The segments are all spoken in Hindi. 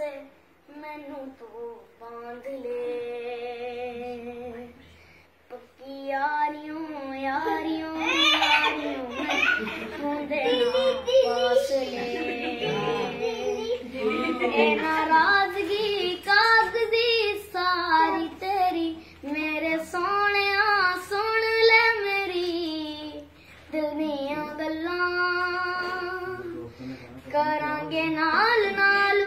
ਮੈਨੂੰ ਤੂੰ ਬਾਂਧ ਲੈ। ਪੱਕੀ ਯਾਰੀਆਂ ਯਾਰੀਆਂ ਯਾਰੀਆਂ ਤੂੰ ਦੇ ਪਾਸ ਲੈ। ਇਹ ਨਾਰਾਜ਼ਗੀ ਕਾਗਜ਼ੀ ਸਾਰੀ ਤੇਰੀ, ਮੇਰੇ ਸੋਹਣਿਆ ਸੁਣ ਲੈ ਮੇਰੀ। ਦਿਲ ਦੀਆਂ ਗੱਲਾਂ ਕਰਾਂਗੇ ਨਾਲ ਨਾਲ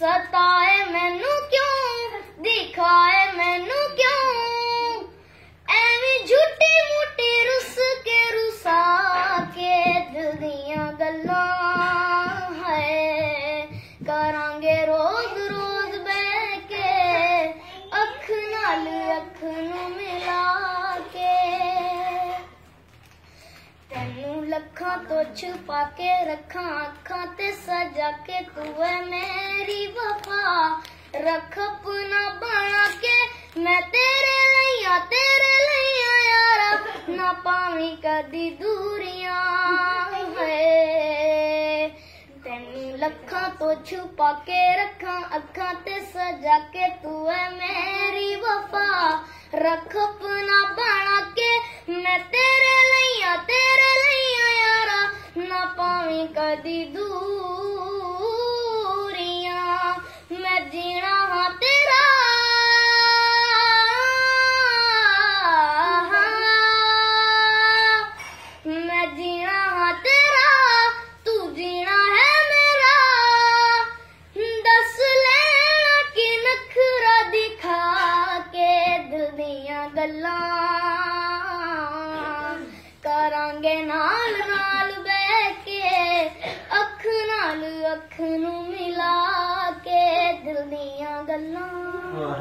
soto. ਤੈਨੂੰ ਲੱਖਾਂ ਤੋਂ ਛੁਪਾ ਕੇ ਰੱਖਾਂ ਅੱਖਾਂ ਤੇ ਸਜਾ ਕੇ ਤੂੰ ਐ ਮੇਰੀ ਵਫਾ ਰੱਖ ਆਪਣਾ ਬਣਾ ਕੇ ਮੈਂ ਤੇਰੇ ਲਈ ਆ ਤੇਰੇ ਲਈ ਆ ਯਾਰਾ ਨਾ ਪਾਵੀਂ ਕਦੀ ਦੂਰੀਆਂ ਹੈ ਤੈਨੂੰ ਲੱਖਾਂ ਤੋਂ ਛੁਪਾ ਕੇ ਰੱਖਾਂ ਅੱਖਾਂ ਤੇ ਸਜਾ ਕੇ ਤੂੰ ਐ ਮੇਰੀ ਵਫਾ ਰੱਖ ਆਪਣਾ ਬਣਾ ਕੇ ਮੈਂ ਤੇਰੇ दी दूरिया मैं जीना हाँ तेरा मैं जीना हाँ तेरा, तू जीना है मेरा। दस लेना कि नखरा दिखा के दिल दिया गल्ला ਅੱਖ